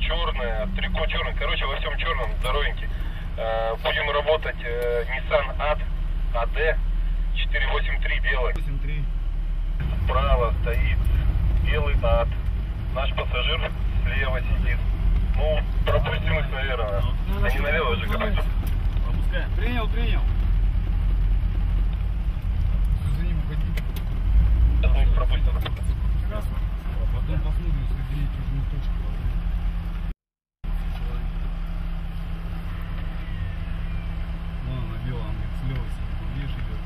черное, трико черное. Короче, во всем черном, здоровенький. Э, будем работать э, Nissan AD, AD 483 белый. 8-3. Справа стоит белый ад. Наш пассажир слева сидит. Ну, пропустим их, наверное. Они налево же копаются. Пропускаем. Принял, принял. За ним уходи. Сейчас мы их пропустим. Прекрасно. А потом посмотрим, если чужую точку. Вон она белая, он говорит, слева сидит, он видишь идет.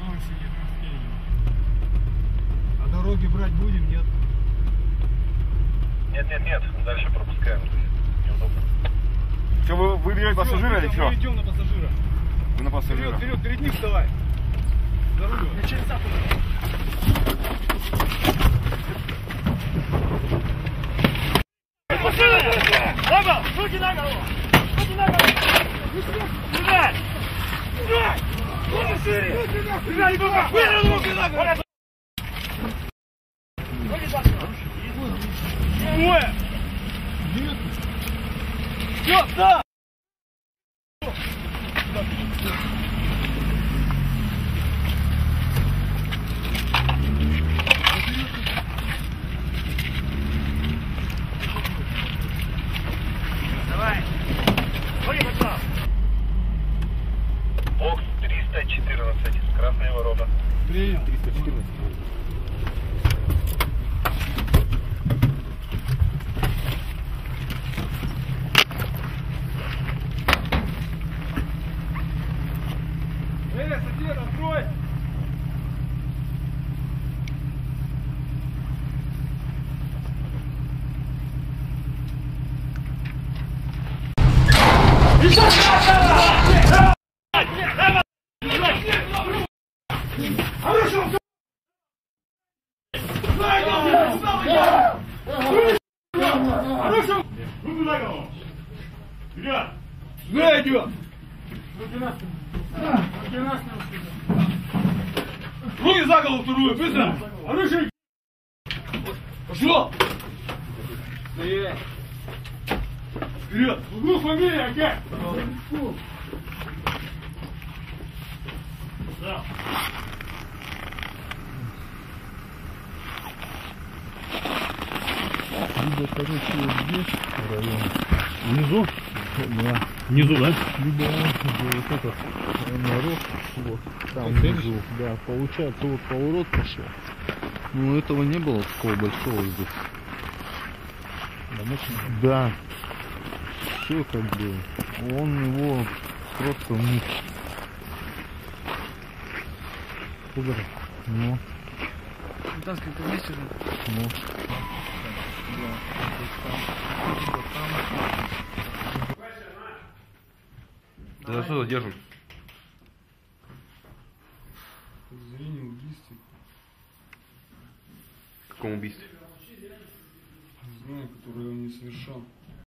Ну, он сидит, А дороги брать будем, нет? Нет, нет, нет, дальше пропускаем. Неудобно. Что, вы, вы берете пассажира или Мы что? идем на пассажира. Вы на пассажира. Вперед, вперед, перед ним вставай. За рулем. Бокс 314, Красные ворота. Принял. 314. Сосед, открой! Сюда Руки за голову вторую, быстро! Оружие! Пошло! Стоять! Вперед! Углу фамилия, опять! Да. Либо, короче, вот здесь, в районе. Внизу? Да. Внизу, да? Либо вот этот народ, вот там внизу. Да, получается, вот поворот пошел. Ну, этого не было такого большого здесь. Да. Все как бы. Он его просто вниз. Куда? Ну, Вытаскивай вместе же. ну. За что держат? Зрение убийстве. В каком убийстве? Не знаю, которое он не совершал.